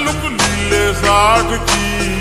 ताल्लुक नीले साठ की।